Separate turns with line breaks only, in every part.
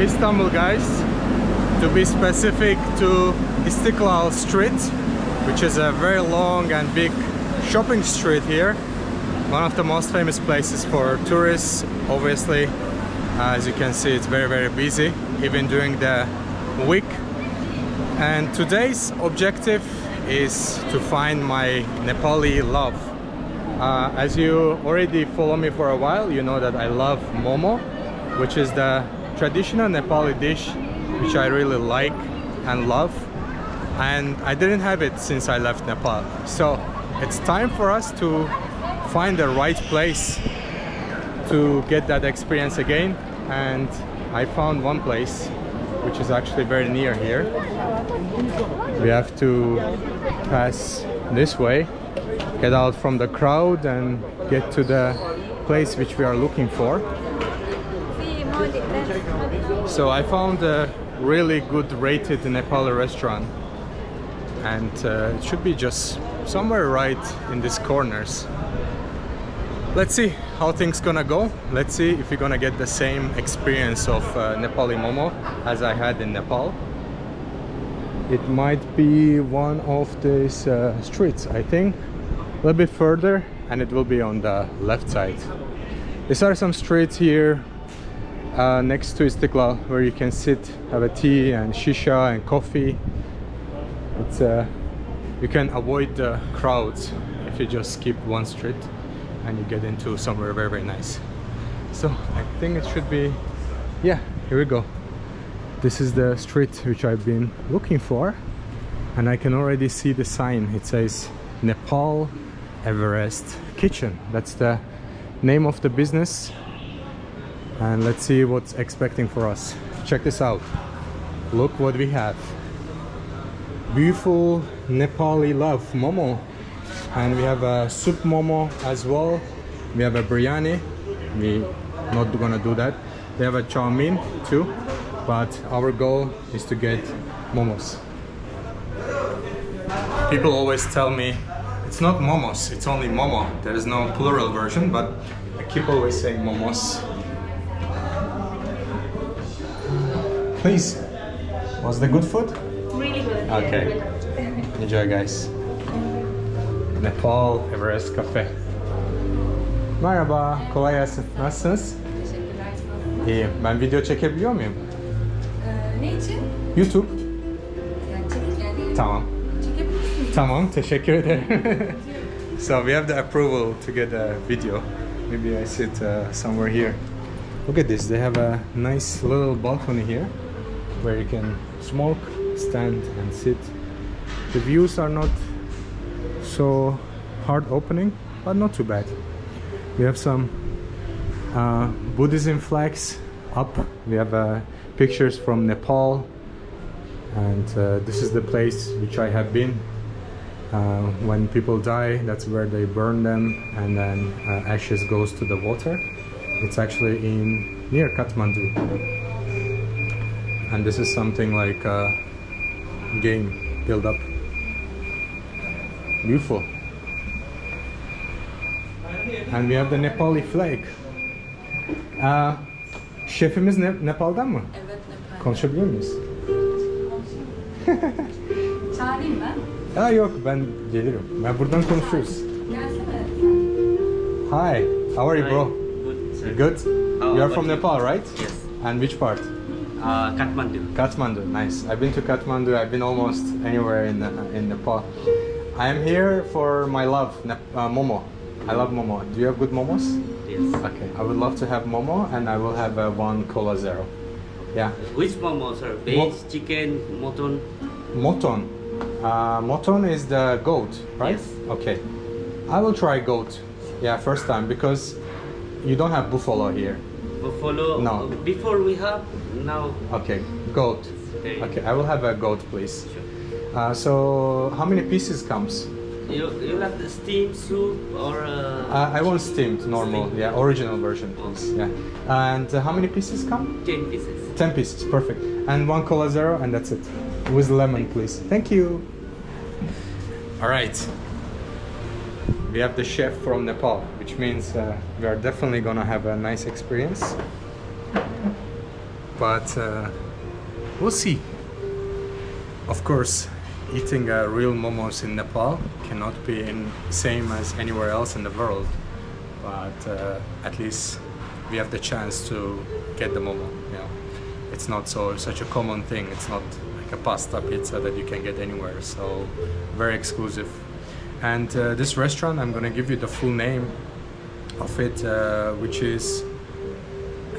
Istanbul guys to be specific to Istiklal Street which is a very long and big shopping street here. One of the most famous places for tourists obviously. As you can see it's very very busy even during the week. And today's objective is to find my Nepali love. Uh, as you already follow me for a while you know that I love momo which is the traditional Nepali dish which I really like and love and I didn't have it since I left Nepal. So it's time for us to find the right place to get that experience again and I found one place which is actually very near here. We have to pass this way get out from the crowd and get to the place which we are looking for so I found a really good rated Nepali restaurant. And uh, it should be just somewhere right in these corners. Let's see how things gonna go. Let's see if we're gonna get the same experience of uh, Nepali momo as I had in Nepal. It might be one of these uh, streets I think. A little bit further and it will be on the left side. These are some streets here uh, next to Istiklal where you can sit have a tea and shisha and coffee. It's uh, you can avoid the crowds if you just skip one street and you get into somewhere very very nice. So I think it should be yeah here we go. This is the street which I've been looking for and I can already see the sign. It says Nepal Everest Kitchen. That's the name of the business and let's see what's expecting for us. Check this out. Look what we have. Beautiful Nepali love momo. And we have a soup momo as well. We have a biryani. We not gonna do that. They have a chow mein too. But our goal is to get momos. People always tell me it's not momos it's only momo. There is no plural version but I keep always saying momos please was the good food
Really good.
okay enjoy guys Nepal Everest Cafe Merhaba, kolay gelsin. Nasılsınız?
Teşekkürler.
İyiyim. Ben video çekebiliyor muyum?
Ee, ne için?
YouTube.
Yani
Tamam.
çekebilirsin.
Tamam, teşekkür ederim. so we have the approval to get a video. Maybe I sit uh, somewhere here. Look at this. They have a nice little balcony here where you can smoke, stand and sit. The views are not so hard opening, but not too bad. We have some uh, Buddhism flags up. We have uh, pictures from Nepal, and uh, this is the place which I have been. Uh, when people die, that's where they burn them, and then uh, ashes goes to the water. It's actually in near Kathmandu, and this is something like a game build up. Beautiful. And we have the Nepali flag. Aa, şefimiz ne Nepal'dan mı?
Evet Nepal.
Konuşabilir miyiz?
Çağırayım ben.
Aa yok ben gelirim. Ben buradan konuşuyoruz.
Gelsene.
Hi, how are you bro?
Good. sir.
Good?
How
you are from? Nepal, right?
Yes.
And which part?
Uh, Kathmandu.
Kathmandu, nice. I've been to Kathmandu. I've been almost anywhere in uh, in Nepal. I am here for my love, uh, momo. I love momo. Do you have good momos?
Yes.
Okay, I would love to have momo, and I will have uh, one cola zero. Yeah,
Which momo, sir? Veg,
Mo-
chicken, mutton?
Mutton. Uh, moton is the goat, right?
Yes.
Okay, I will try goat. Yeah, first time because you don't have buffalo here.
Buffalo?
No.
Before we have, now.
Okay, goat.
Okay.
Okay, I will have a goat, please.
Sure.
Uh, so, how many pieces comes?
You, you have the steamed soup or. Uh,
Uh, I want steamed, normal.
Steamed.
Yeah, original version, please. Yeah. And uh, how many pieces come?
10 pieces.
10 pieces, perfect. And one cola zero, and that's it. With lemon, please. Thank you. All right. We have the chef from Nepal, which means uh, we are definitely gonna have a nice experience. but uh, we'll see. Of course, eating uh, real momos in Nepal cannot be in same as anywhere else in the world, but uh, at least we have the chance to get the momo. You know, it's not so such a common thing. It's not like a pasta pizza that you can get anywhere. So very exclusive. And uh, this restaurant, I'm gonna give you the full name of it, uh, which is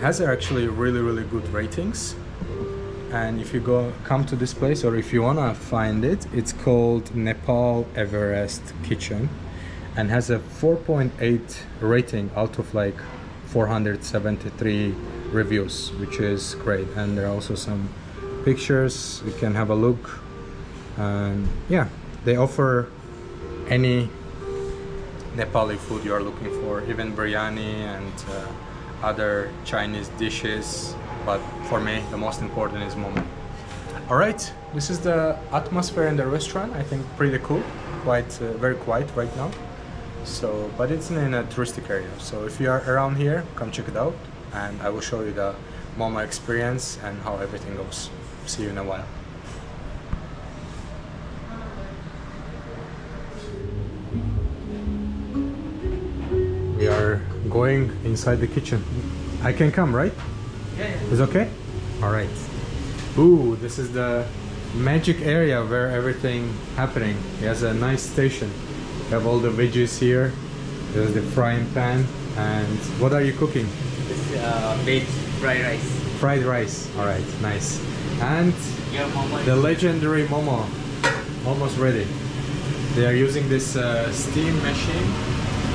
has actually really really good ratings. And if you go come to this place or if you wanna find it it's called nepal everest kitchen and has a 4.8 rating out of like 473 reviews which is great. And there are also some pictures you can have a look. And yeah they offer any nepali food you are looking for even biryani and uh, other Chinese dishes, but for me the most important is momo. All right, this is the atmosphere in the restaurant. I think pretty cool, quite uh, very quiet right now. So, but it's in a touristic area. So if you are around here, come check it out, and I will show you the momo experience and how everything goes. See you in a while. Going inside the kitchen. I can come, right?
Yeah, yeah.
Is okay? All right. Ooh, this is the magic area where everything happening. It has a nice station. You have all the veggies here. There's the frying pan. And what are you cooking?
This uh, veg fried rice.
Fried rice. All right, nice. And the legendary momo, almost ready. They are using this uh, steam machine.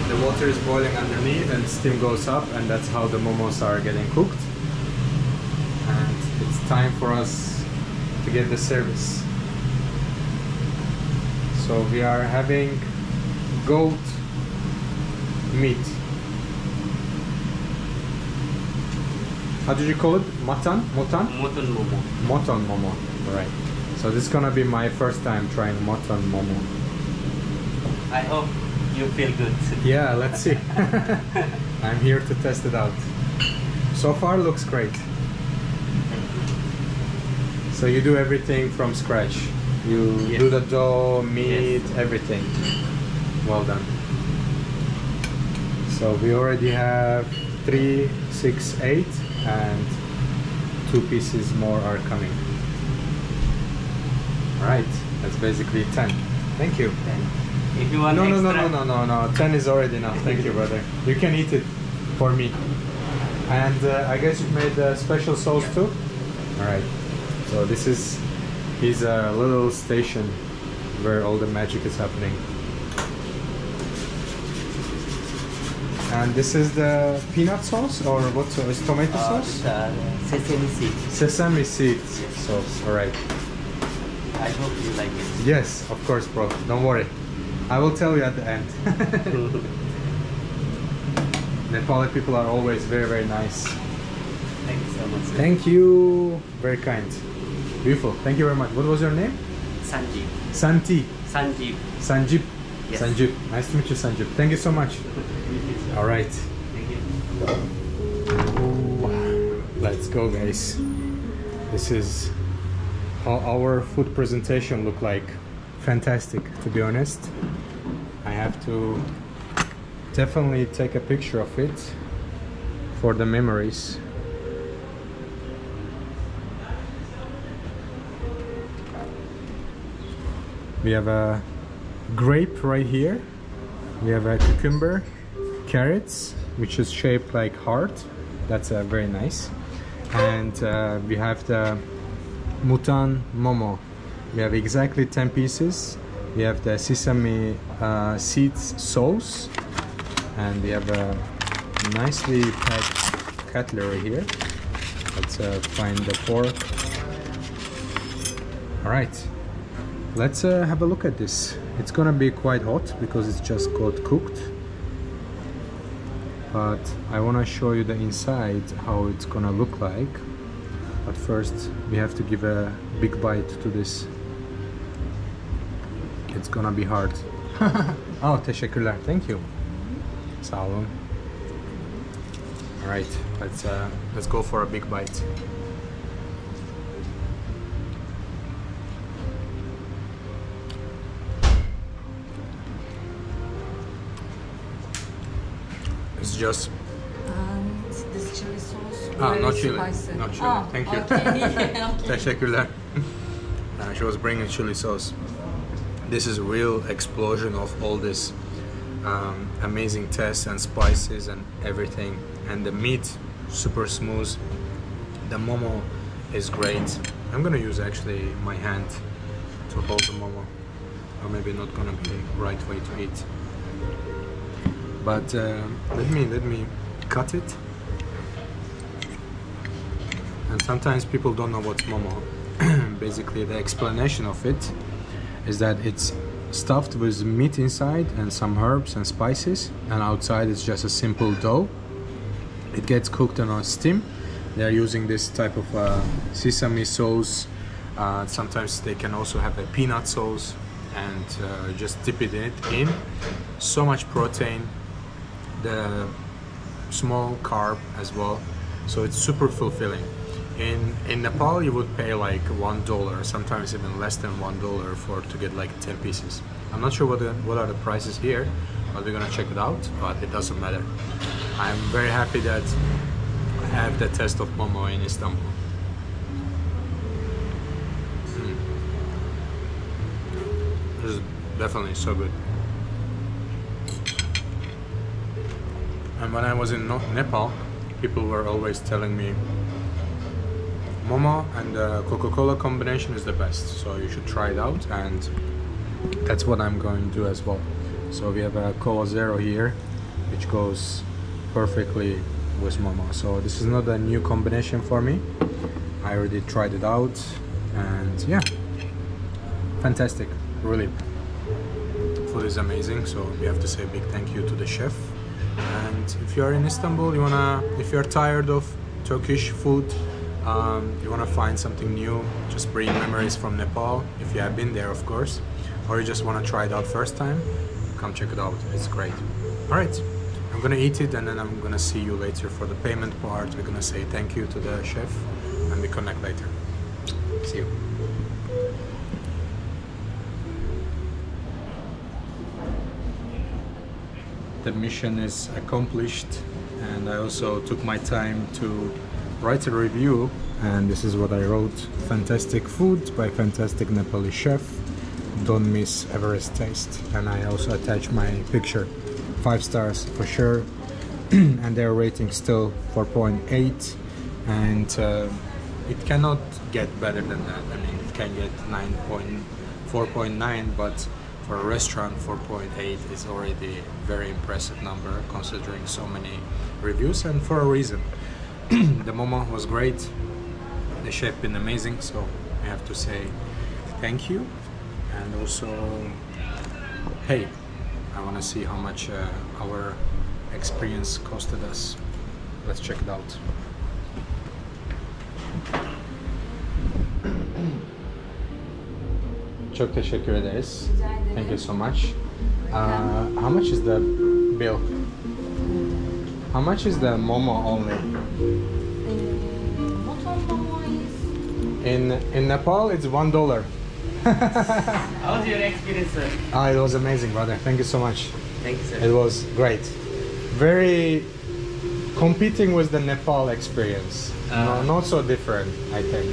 The water is boiling underneath and steam goes up and that's how the momos are getting cooked. And it's time for us to get the service. So we are having goat meat. How did you call it? Matan? Motan?
mutton momo.
Moton momo. Right. So this is gonna be my first time trying moton momo.
I hope you feel good.
Yeah, let's see. I'm here to test it out. So far looks great. So you do everything from scratch. You
Yes.
do the dough, meat,
Yes.
everything. Well done. So we already have three, six, eight, and two pieces more are coming. All right, that's basically ten. Thank you.
If you want
No, no,
extra,
no, no, no, no, no. Ten is already enough. Thank you, brother. You can eat it for me. And uh, I guess you've made a special sauce too. All right. So this is his uh, little station where all the magic is happening. And this is the peanut sauce or what sauce? Tomato
uh,
sauce?
it's, uh, sesame seed.
Sesame seeds sauce. All right.
I hope you like it.
Yes, of course, bro. Don't worry. I will tell you at the end. Nepali people are always very, very nice.
Thank you so much. sir.
Thank you. Very kind. Beautiful. Thank you very much. What was your name?
Sanjeev.
Santi.
Sanjeev.
Sanjip.
Yes.
Sanjip. Nice to meet you, Sanjip. Thank you so much. All right.
Thank you.
Let's go, guys. This is how our food presentation look like. Fantastic, to be honest. To definitely take a picture of it for the memories. We have a grape right here. We have a cucumber, carrots, which is shaped like heart. That's uh, very nice. And uh, we have the mutan momo. We have exactly 10 pieces. We have the sesame uh, seeds sauce. And we have a nicely packed cutlery here. Let's uh, find the fork. All right. Let's uh, have a look at this. It's gonna be quite hot because it's just got cooked. But I wanna show you the inside, how it's gonna look like. But first, we have to give a big bite to this it's gonna be hard. oh, teşekkürler. Thank you. Sağ olun. All right, let's uh, let's go for a big bite. It's just.
Um, chili sauce.
Ah, not chili.
Spicy.
Not chili.
Ah,
Thank you.
Okay.
Teşekkürler. uh, she was bringing chili sauce. This is a real explosion of all this um, amazing taste and spices and everything. And the meat, super smooth. The momo is great. I'm gonna use actually my hand to hold the momo. Or maybe not gonna be the right way to eat. But uh, let me let me cut it. And sometimes people don't know what's momo. Basically, the explanation of it is that it's stuffed with meat inside and some herbs and spices, and outside it's just a simple dough. It gets cooked on a steam. They're using this type of uh, sesame sauce. Uh, sometimes they can also have a peanut sauce and uh, just dip it in, in. So much protein, the small carb as well so it's super fulfilling in in nepal you would pay like one dollar sometimes even less than one dollar for to get like 10 pieces. I'm not sure what the, what are the prices here but we're gonna check it out but it doesn't matter. I'm very happy that i have the test of momo in istanbul. Mm. this is definitely so good. And when I was in Nepal, people were always telling me Momo and the Coca-Cola combination is the best, so you should try it out and that's what I'm going to do as well. So we have a Cola Zero here, which goes perfectly with Momo. So this is not a new combination for me. I already tried it out and yeah, fantastic, really. Food is amazing, so we have to say a big thank you to the chef. And if you are in Istanbul, you wanna, if you are tired of Turkish food, um, you wanna find something new, just bring memories from Nepal. If you have been there, of course, or you just wanna try it out first time, come check it out. It's great. All right, I'm gonna eat it, and then I'm gonna see you later for the payment part. We're gonna say thank you to the chef, and we connect later. See you. the mission is accomplished and I also took my time to write a review and this is what I wrote. Fantastic food by fantastic Nepali chef. Don't miss Everest taste. And I also attach my picture. Five stars for sure. And their rating still 4.8 and uh, it cannot get better than that. I mean it can get 9.4.9 but for a restaurant 4.8 is already a very impressive number considering so many reviews and for a reason the momo was great the chef been amazing so i have to say thank you and also hey i want to see how much uh, our experience costed us let's check it out Çok teşekkür ederiz. Thank you so much. Uh, how much is the bill? How much is the momo only?
Uh, what on momo is?
In in Nepal, it's one dollar.
How was your experience, sir?
Ah, it was amazing, brother. Thank you so much.
Thank you, sir.
It was great. Very competing with the Nepal experience.
Ah.
no, not so different, I think.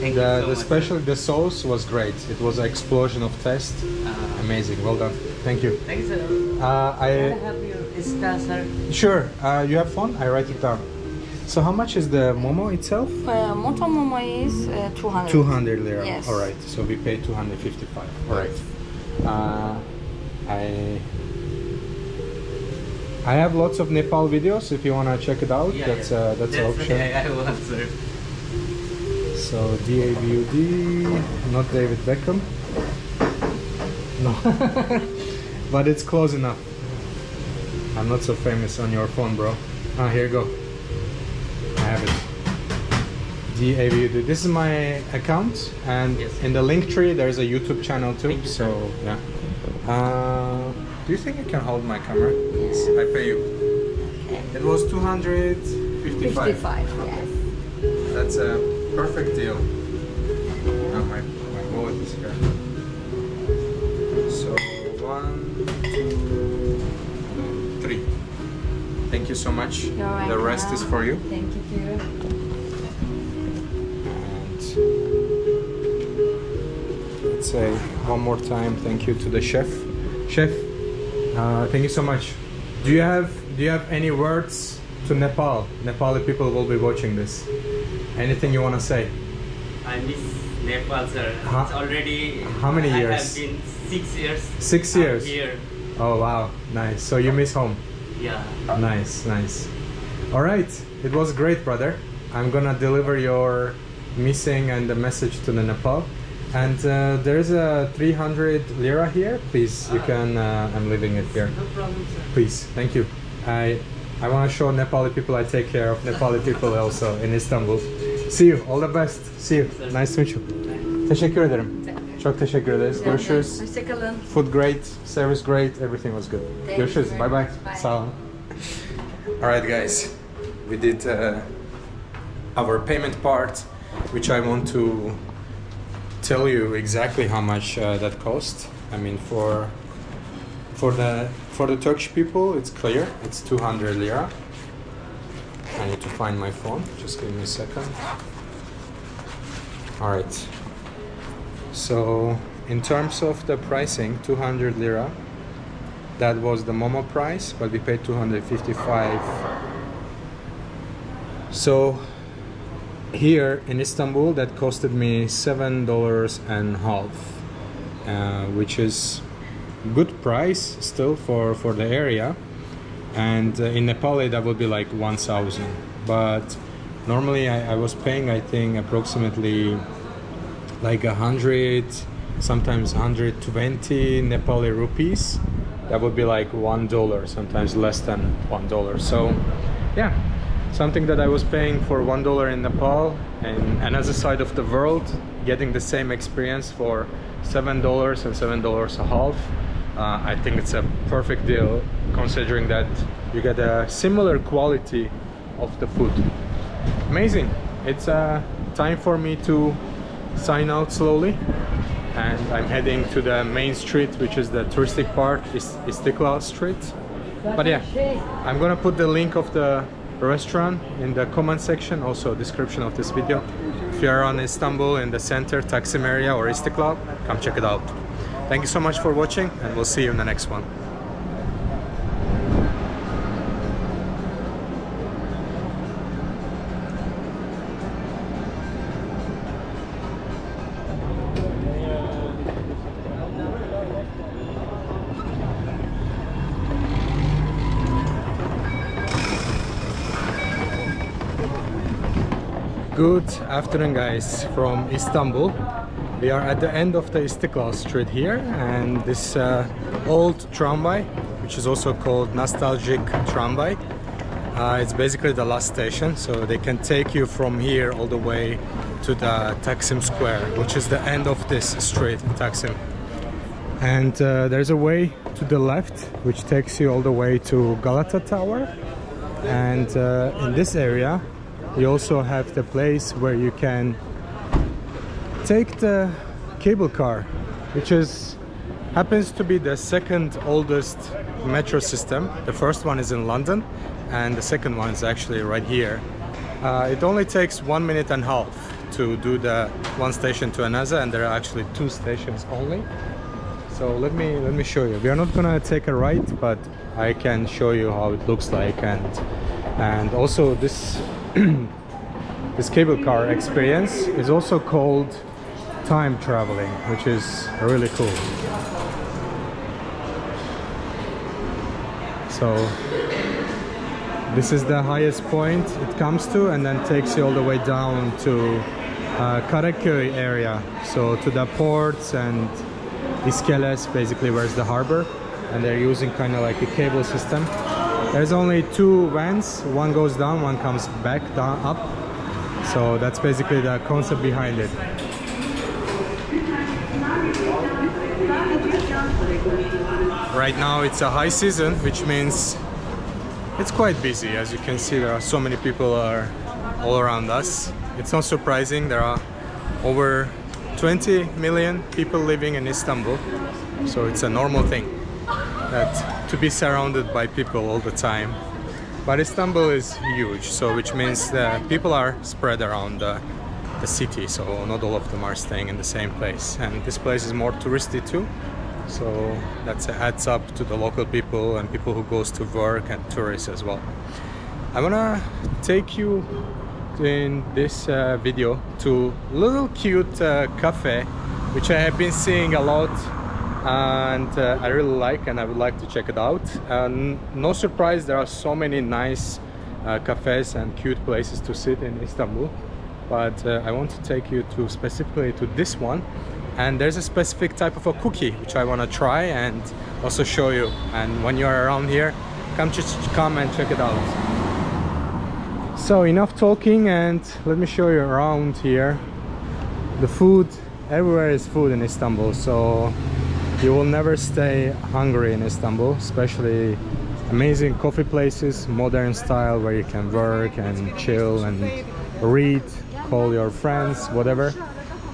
Thank
the
you so
the
much.
special the sauce was great. It was an explosion of taste.
Uh,
Amazing. Well done. Thank you.
thank you, sir.
Uh,
Can I
I
have your Insta, sir?
sure. Uh, you have phone? I write it down. So how much is the momo itself?
Uh, moto momo is uh, 200.
200 lira.
Yes.
All right. So we pay 255. All right. Uh, I I have lots of Nepal videos. If you wanna check it out,
Yeah,
that's
yeah.
Uh, that's an option.
I, I want, sir.
So DABUD, not David Beckham. No, but it's close enough. I'm not so famous on your phone, bro. Ah, here you go. I have it. DABUD. This is my account, and
Yes.
in the link tree there's a YouTube channel too.
You,
so
sir.
yeah. Uh, do you think I can hold my camera? Yes. I pay you. Okay. It was 255.
55, yes.
That's a perfect deal. Thank you so much.
You're
The rest is for you.
Thank you too.
And let's say one more time thank you to the chef. Chef, uh, thank you so much. Do you have do you have any words to Nepal? Nepali people will be watching this. Anything you want to say?
I miss Nepal, sir.
Huh?
It's already.
How many
I
years?
have been six years.
Six years.
Here.
Oh wow, nice. So you miss home.
Yeah.
Nice, nice. All right, it was great, brother. I'm gonna deliver your missing and the message to the Nepal. And uh, there's a 300 lira here. Please, you can. Uh, I'm leaving it here.
No problem, sir.
Please, thank you. I I want to show Nepali people I take care of Nepali people also in Istanbul. See you. All the best. See you. Nice to meet you. Teşekkür ederim. Çok teşekkür ederiz. Görüşürüz.
Hoşçakalın.
Food great, service great, everything was good.
Thank
Görüşürüz. Bye bye.
much. Bye.
Sağ olun. Alright guys, we did uh, our payment part, which I want to tell you exactly how much uh, that cost. I mean for for the for the Turkish people, it's clear. It's 200 lira. I need to find my phone. Just give me a second. All right. So, in terms of the pricing, 200 lira. That was the Momo price, but we paid 255. So, here in Istanbul, that costed me seven dollars and half, uh, which is good price still for for the area. And uh, in Nepali, that would be like 1,000. But normally, I, I was paying, I think, approximately like a hundred, sometimes 120 Nepali rupees. That would be like one dollar, sometimes less than one dollar. So, yeah, something that I was paying for one dollar in Nepal and another side of the world, getting the same experience for seven dollars and seven dollars a half. Uh, I think it's a perfect deal, considering that you get a similar quality of the food. Amazing! It's uh, time for me to sign out slowly. And I'm heading to the main street which is the touristic part is Istiklal Street. But yeah I'm gonna put the link of the restaurant in the comment section also description of this video. If you're on Istanbul in the center Taksim area or Istiklal come check it out. Thank you so much for watching and we'll see you in the next one afternoon guys from Istanbul. We are at the end of the Istiklal Street here and this uh, old tramway, which is also called nostalgic tramway. Uh, it's basically the last station, so they can take you from here all the way to the Taksim Square, which is the end of this street, Taksim. And uh, there's a way to the left, which takes you all the way to Galata Tower. And uh, in this area, you also have the place where you can take the cable car, which is happens to be the second oldest metro system. The first one is in London, and the second one is actually right here. Uh, it only takes one minute and a half to do the one station to another, and there are actually two stations only. So let me let me show you. We are not gonna take a ride, but I can show you how it looks like, and and also this this cable car experience is also called time traveling, which is really cool. So this is the highest point it comes to and then takes you all the way down to uh, area. So to the ports and Iskeles, basically where's the harbor. And they're using kind of like a cable system. There's only two vents, one goes down, one comes back down up. So that's basically the concept behind it. Right now it's a high season, which means it's quite busy. As you can see, there are so many people are all around us. It's not surprising. There are over 20 million people living in Istanbul, so it's a normal thing that to be surrounded by people all the time. But Istanbul is huge, so which means that people are spread around the, the city, so not all of them are staying in the same place. And this place is more touristy too, so that adds up to the local people and people who goes to work and tourists as well. I wanna take you in this uh, video to little cute uh, cafe which I have been seeing a lot and uh, I really like and I would like to check it out. And no surprise there are so many nice uh, cafes and cute places to sit in Istanbul but uh, I want to take you to specifically to this one. And there's a specific type of a cookie which I want to try and also show you. And when you're around here come just come and check it out. So enough talking and let me show you around here. The food everywhere is food in Istanbul so you will never stay hungry in Istanbul especially amazing coffee places modern style where you can work and chill and read call your friends whatever.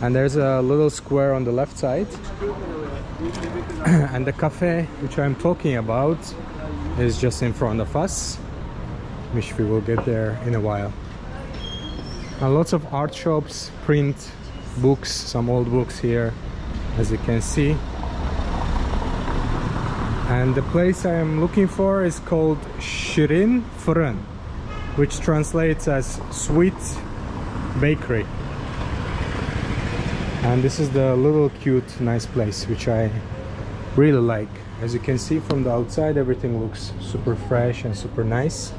And there's a little square on the left side. And the cafe which I'm talking about is just in front of us. Which we will get there in a while. And lots of art shops print books some old books here as you can see and the place I am looking for is called Shirin Fırın which translates as sweet bakery. And this is the little cute nice place which I really like. As you can see from the outside everything looks super fresh and super nice.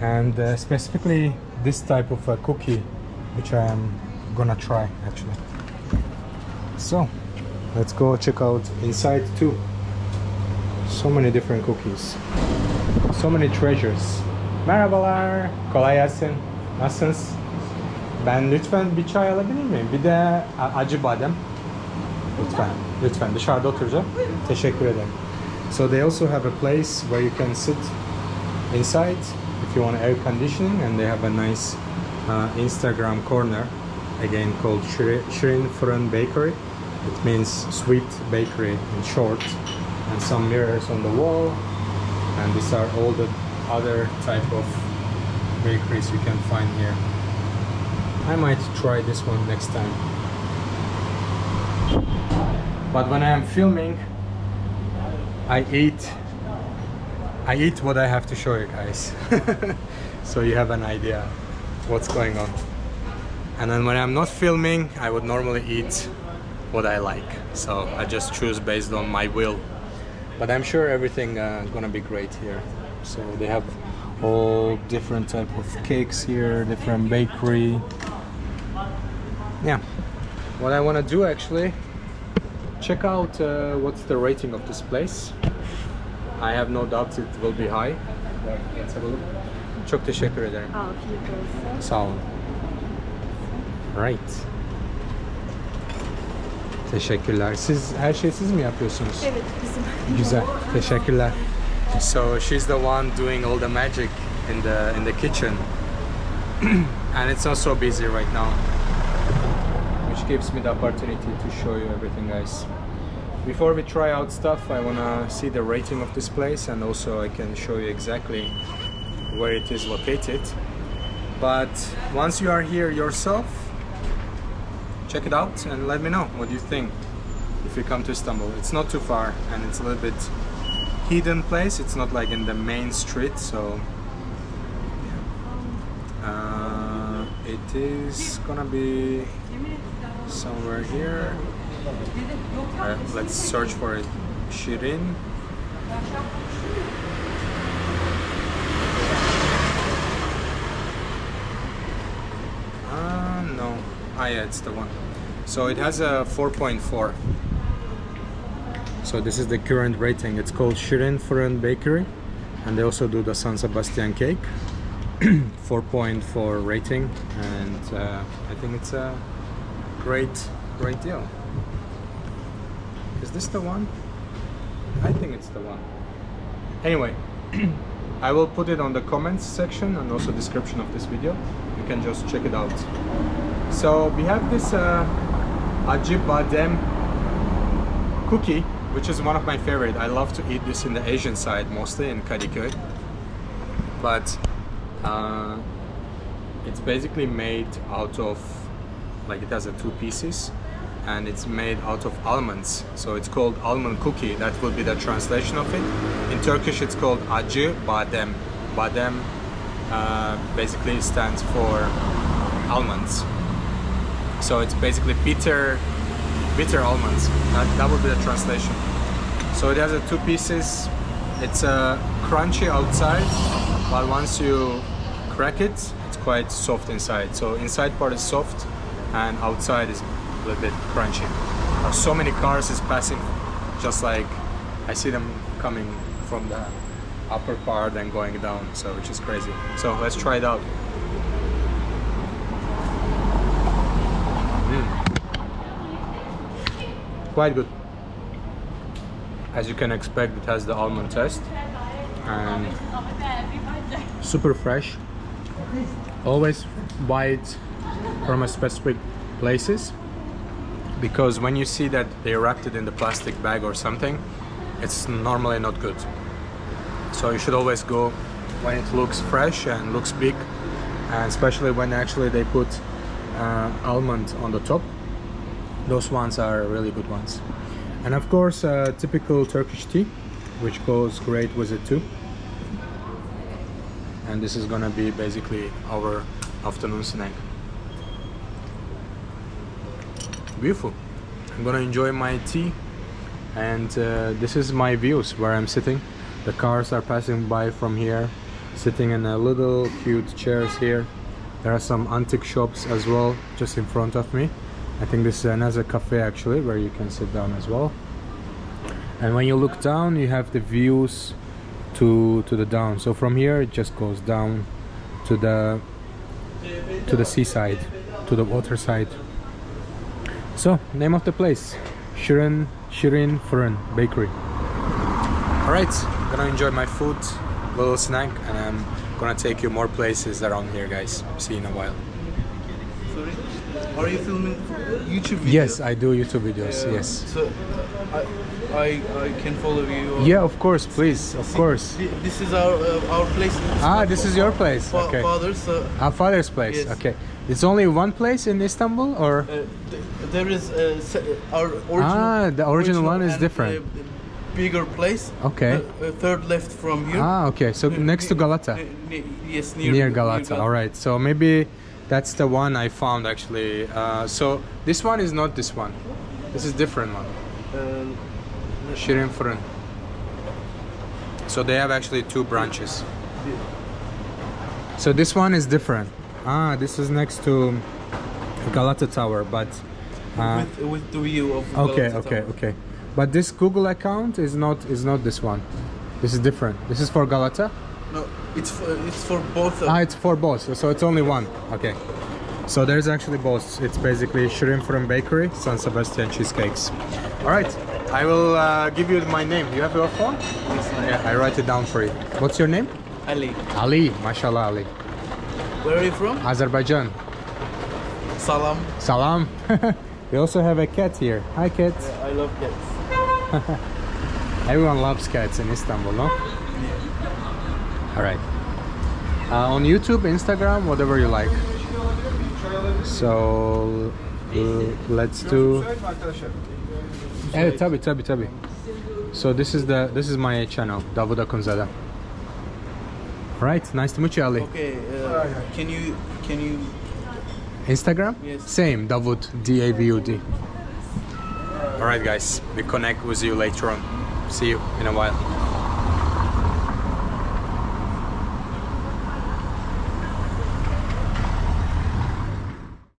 And uh, specifically this type of a cookie which I am gonna try actually. So let's go check out inside too so many different cookies. So many treasures. Merhabalar. Kolay gelsin. Nasılsınız? Ben lütfen bir çay alabilir miyim? Bir de acı badem. Lütfen. Lütfen. Dışarıda oturacağım. Teşekkür ederim. So they also have a place where you can sit inside if you want air conditioning and they have a nice uh, Instagram corner again called Shirin Fırın Bakery. It means sweet bakery in short and some mirrors on the wall. And these are all the other type of bakeries you can find here. I might try this one next time. But when I am filming I eat I eat what I have to show you guys. So you have an idea what's going on. And then when I'm not filming I would normally eat what I like. So I just choose based on my will but I'm sure everything uh, gonna be great here. So they have all different type of cakes here different bakery. Yeah. What I want to do actually check out uh, what's the rating of this place. I have no doubt it will be high. Let's have a look. Çok teşekkür ederim
Afiyet olsun.
sağ olun right Teşekkürler. Siz her şeyi siz mi yapıyorsunuz?
Evet bizim.
Güzel. Teşekkürler. So she's the one doing all the magic in the in the kitchen. and it's not so busy right now. Which gives me the opportunity to show you everything guys. Before we try out stuff, I wanna see the rating of this place and also I can show you exactly where it is located. But once you are here yourself, check it out and let me know what you think if you come to Istanbul. It's not too far and it's a little bit hidden place. It's not like in the main street, so uh, it is gonna be somewhere here. Uh, let's search for it. Shirin. Uh, no. Ah, yeah, it's the one. So it has a 4.4. So this is the current rating. It's called Shirin Fırın Bakery, and they also do the San Sebastian cake. 4.4 rating, and uh, I think it's a great, great deal. Is this the one? I think it's the one. Anyway, I will put it on the comments section and also description of this video. You can just check it out. So we have this uh, Acı Badem cookie, which is one of my favorite. I love to eat this in the Asian side, mostly in Kadıköy. but uh, it's basically made out of like it has a two pieces and it's made out of almonds. So it's called almond cookie. That will be the translation of it. In turkish it's called acı badem. Badem uh, basically stands for almonds so it's basically bitter bitter almonds. That, that would be the translation. So it has a two pieces. It's uh, crunchy outside but once you crack it it's quite soft inside. So inside part is soft and outside is a little bit crunchy. So many cars is passing just like I see them coming from the upper part and going down so which is crazy. So let's try it out quite good. As you can expect it has the almond taste. And super fresh. Always buy it from a specific places. Because when you see that they wrapped it in the plastic bag or something it's normally not good. So you should always go when it looks fresh and looks big. And especially when actually they put uh, almond on the top those ones are really good ones. And of course uh, typical Turkish tea which goes great with it too. And this is gonna be basically our afternoon snack. Beautiful. I'm gonna enjoy my tea. And uh, this is my views where I'm sitting. The cars are passing by from here sitting in a little cute chairs here. There are some antique shops as well just in front of me I think this is another cafe actually where you can sit down as well. And when you look down you have the views to to the down. So from here it just goes down to the to the seaside to the water side. So name of the place? Shirin Shirin Fırın Bakery. All right gonna enjoy my food little snack and I'm gonna take you more places around here guys. See you in a while.
Are you filming YouTube videos?
yes I do YouTube videos
Uh,
yes
So I, I I can follow you.
yeah of course please of
See,
course
This is our uh, our place.
Ah, this is your place.
fa-
Okay.
Father's. Uh,
our father's place
Yes.
okay it's only one place in Istanbul or
uh, th- there is uh, our original.
Ah, the original one is
and,
different.
uh, bigger place.
Okay.
Uh, uh, third left from here.
ah okay so
Uh,
next to Galata
yes, near,
near Galata. All right. So maybe that's the one I found actually. Uh, so this one is not this one. This is different one.
Uh,
Shirin Fırın. So they have actually two branches. So this one is different. Ah, this is next to Galata Tower, but uh,
with, with the view of.
okay,
Galata
okay,
Tower.
okay. But this Google account is not is not this one. This is different. This is for Galata.
No, it's for, it's for both. Of
Ah, it's for both, so it's only one. Okay. So there's actually both. It's basically Shirin Fırın Bakery, San Sebastian cheesecakes. All right. I will uh, give you my name. You have your phone? Yeah, I write it down for you. What's your name?
Ali.
Ali. Mashallah Ali.
Where are you from?
Azerbaijan.
Salam.
Salam. we also have a cat here. Hi, cat.
I love cats.
Everyone loves cats in Istanbul, no? All right. Uh, on YouTube, Instagram, whatever you like. So uh, let's do. Evet tabi tabi tabi. So this is the this is my channel Davud Akhundzada. Right, nice to meet you, Ali.
Okay. Uh, can you can you
Instagram?
Yes.
Same, Davud D A V U D. All right, guys, we connect with you later on. See you in a while.